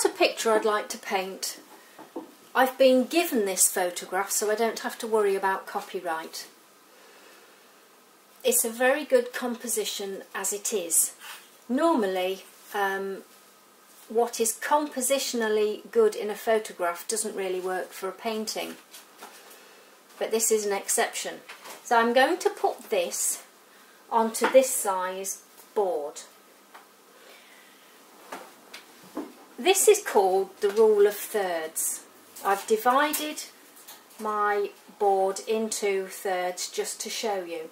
Got a picture I'd like to paint. I've been given this photograph so I don't have to worry about copyright. It's a very good composition as it is. Normally um, what is compositionally good in a photograph doesn't really work for a painting but this is an exception. So I'm going to put this onto this size board. This is called the rule of thirds. I've divided my board into thirds just to show you.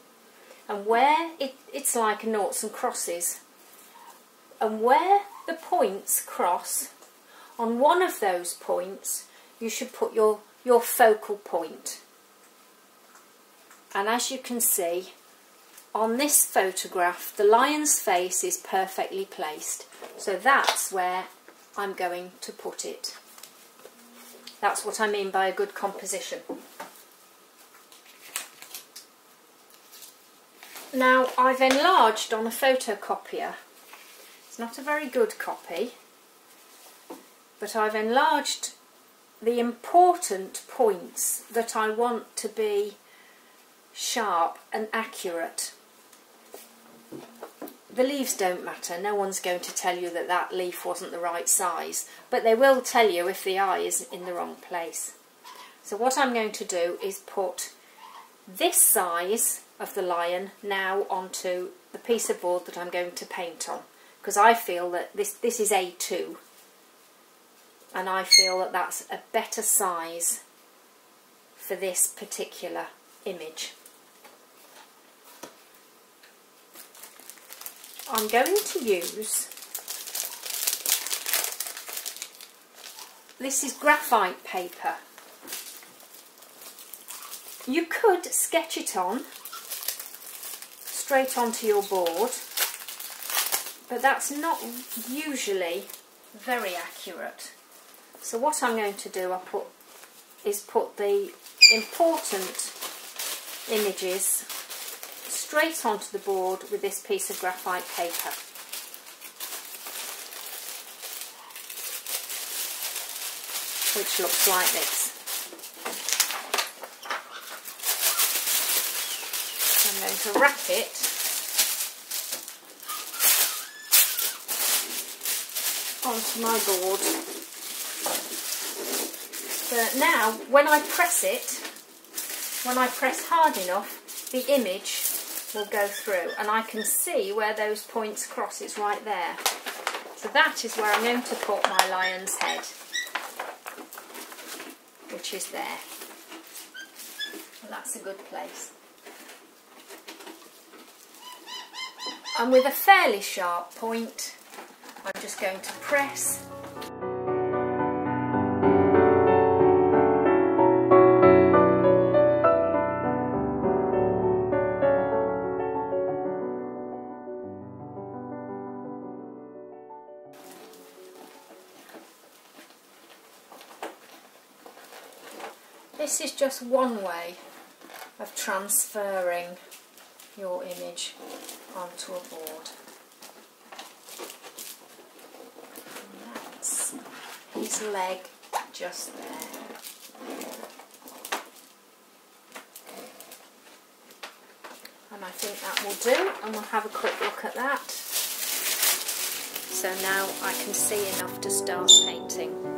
And where it, it's like noughts and crosses. And where the points cross, on one of those points you should put your, your focal point. point and as you can see on this photograph the lion's face is perfectly placed so that's where I'm going to put it. That's what I mean by a good composition. Now I've enlarged on a photocopier. It's not a very good copy but I've enlarged the important points that I want to be sharp and accurate. The leaves don't matter, no one's going to tell you that that leaf wasn't the right size, but they will tell you if the eye is in the wrong place. So what I'm going to do is put this size of the lion now onto the piece of board that I'm going to paint on because I feel that this, this is A2 and I feel that that's a better size for this particular image. I'm going to use this is graphite paper. You could sketch it on straight onto your board but that's not usually very accurate. So what I'm going to do I put is put the important images straight onto the board with this piece of graphite paper. Which looks like this. I'm going to wrap it onto my board. But now, when I press it, when I press hard enough, the image will go through and I can see where those points cross, it's right there. So that is where I'm going to put my lion's head, which is there. That's a good place. And with a fairly sharp point, I'm just going to press This is just one way of transferring your image onto a board. And that's his leg just there. And I think that will do and we'll have a quick look at that. So now I can see enough to start painting.